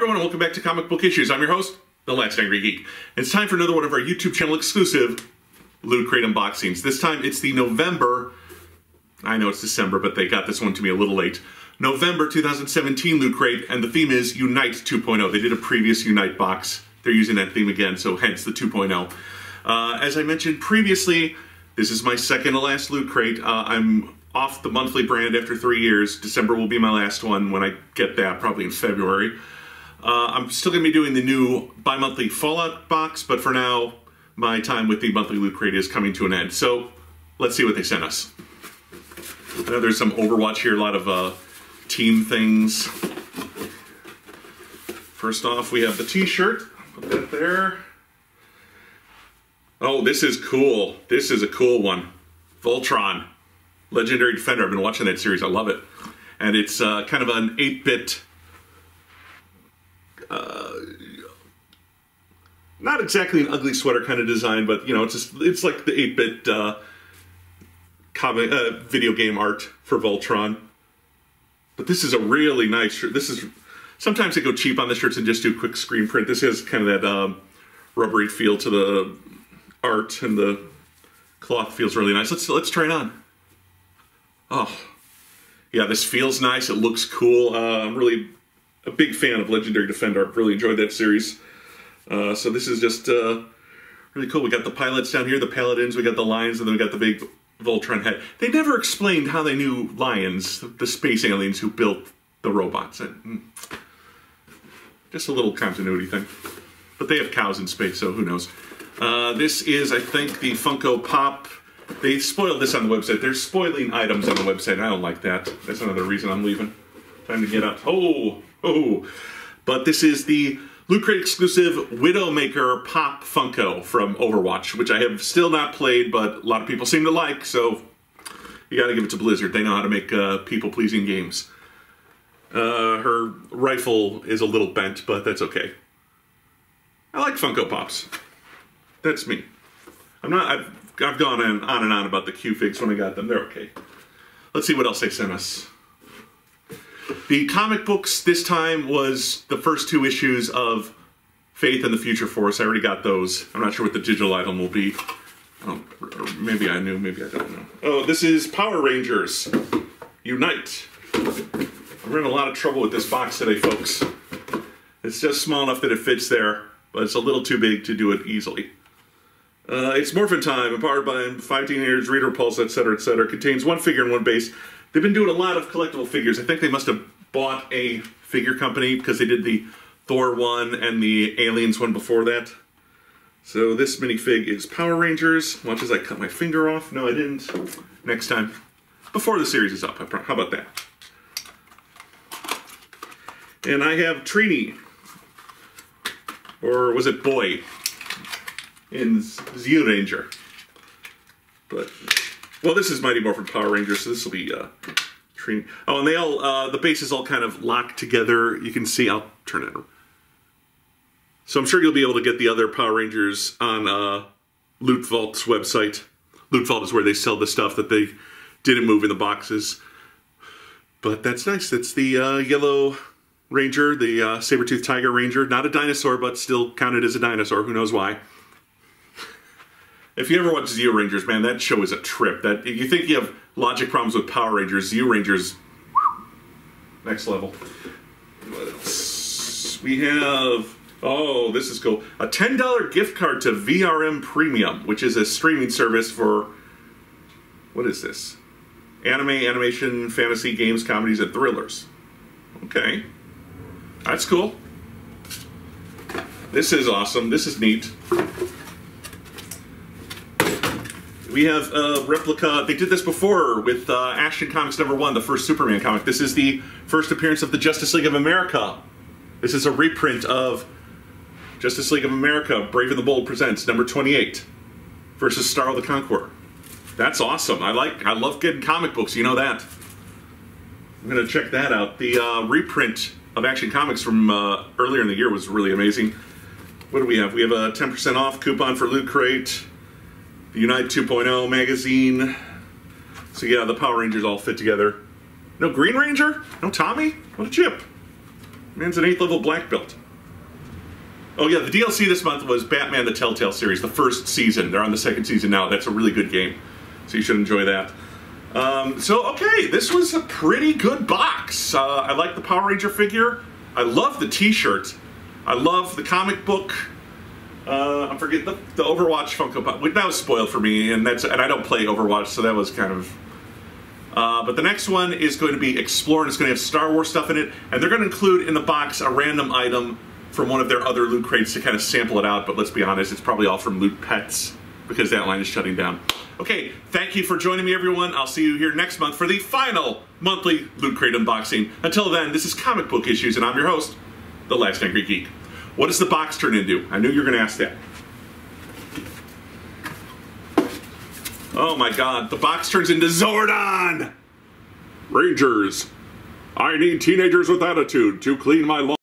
everyone, and welcome back to Comic Book Issues. I'm your host, The Last Angry Geek. It's time for another one of our YouTube channel exclusive Loot Crate unboxings. This time it's the November, I know it's December, but they got this one to me a little late. November 2017 Loot Crate, and the theme is Unite 2.0. They did a previous Unite box. They're using that theme again, so hence the 2.0. Uh, as I mentioned previously, this is my second to last Loot Crate. Uh, I'm off the monthly brand after three years. December will be my last one when I get that, probably in February. Uh, I'm still going to be doing the new bi-monthly Fallout box, but for now, my time with the monthly Loot Crate is coming to an end. So let's see what they sent us. I know there's some Overwatch here, a lot of uh, team things. First off, we have the t-shirt. Put that there. Oh, this is cool. This is a cool one. Voltron. Legendary Defender. I've been watching that series. I love it. And it's uh, kind of an 8-bit... Uh, not exactly an ugly sweater kind of design, but, you know, it's just, it's like the 8-bit uh, comic, uh, video game art for Voltron. But this is a really nice shirt. This is... Sometimes they go cheap on the shirts and just do quick screen print. This has kind of that um, rubbery feel to the art and the cloth feels really nice. Let's let's try it on. Oh, yeah, this feels nice. It looks cool. Uh, I'm really a big fan of Legendary Defender. I've really enjoyed that series. Uh, so this is just uh, really cool. We got the pilots down here, the paladins, we got the lions, and then we got the big Voltron head. They never explained how they knew lions, the space aliens who built the robots. Hmm. Just a little continuity thing. But they have cows in space, so who knows. Uh, this is, I think, the Funko Pop they spoiled this on the website. They're spoiling items on the website. I don't like that. That's another reason I'm leaving. Time to get up. Oh, oh. But this is the Loot Crate exclusive Widowmaker Pop Funko from Overwatch, which I have still not played, but a lot of people seem to like, so you gotta give it to Blizzard. They know how to make uh, people-pleasing games. Uh, her rifle is a little bent, but that's okay. I like Funko Pops. That's me. I'm not, I've I've gone on, on and on about the Q-Figs when I got them. They're okay. Let's see what else they sent us. The comic books this time was the first two issues of Faith and the Future Force. I already got those. I'm not sure what the digital item will be. Oh, maybe I knew, maybe I don't know. Oh, this is Power Rangers Unite. I'm in a lot of trouble with this box today, folks. It's just small enough that it fits there, but it's a little too big to do it easily. Uh, it's Morphin Time, empowered by five teenagers, Reader Pulse, etc., etc. Contains one figure and one base. They've been doing a lot of collectible figures. I think they must have bought a figure company because they did the Thor one and the Aliens one before that. So this minifig is Power Rangers. Watch as I cut my finger off. No, I didn't. Next time. Before the series is up. How about that? And I have Trini. Or was it Boi? in Zyuranger. But, well, this is Mighty Morphin Power Rangers, so this will be, uh, Trini. Oh, and they all, uh, the bases all kind of locked together. You can see, I'll turn it. So I'm sure you'll be able to get the other Power Rangers on, uh, Loot Vault's website. Loot Vault is where they sell the stuff that they didn't move in the boxes. But that's nice. That's the, uh, yellow ranger, the, uh, saber-toothed tiger ranger. Not a dinosaur, but still counted as a dinosaur. Who knows why. If you ever watch Zyurangers, man, that show is a trip. That you think you have logic problems with Power Rangers, Zyurangers, next level. We have oh, this is cool. A ten dollar gift card to VRV Premium, which is a streaming service for what is this? Anime, animation, fantasy, games, comedies, and thrillers. Okay, that's cool. This is awesome. This is neat. We have a replica. They did this before with uh, Action Comics number one, the first Superman comic. This is the first appearance of the Justice League of America. This is a reprint of Justice League of America, Brave and the Bold presents number 28 versus Starro the Conqueror. That's awesome. I like, I love getting comic books. You know that. I'm gonna check that out. The uh, reprint of Action Comics from uh, earlier in the year was really amazing. What do we have? We have a 10% off coupon for Loot Crate the Unite 2.0 magazine. So yeah, the Power Rangers all fit together. No Green Ranger? No Tommy? What a chip. Man's an 8th level black belt. Oh yeah, the DLC this month was Batman the Telltale series, the first season. They're on the second season now. That's a really good game. So you should enjoy that. Um, so, okay, this was a pretty good box. Uh, I like the Power Ranger figure. I love the t-shirt. I love the comic book. Uh, I forget the, the Overwatch Funko Pop. That was spoiled for me, and that's and I don't play Overwatch, so that was kind of. Uh, but the next one is going to be Explore, and it's going to have Star Wars stuff in it, and they're going to include in the box a random item from one of their other loot crates to kind of sample it out. But let's be honest, it's probably all from Loot Pets because that line is shutting down. Okay, thank you for joining me, everyone. I'll see you here next month for the final monthly Loot Crate unboxing. Until then, this is Comic Book Issues, and I'm your host, The Last Angry Geek. What does the box turn into? I knew you were going to ask that. Oh my god, the box turns into Zordon! Rangers, I need teenagers with attitude to clean my lawn.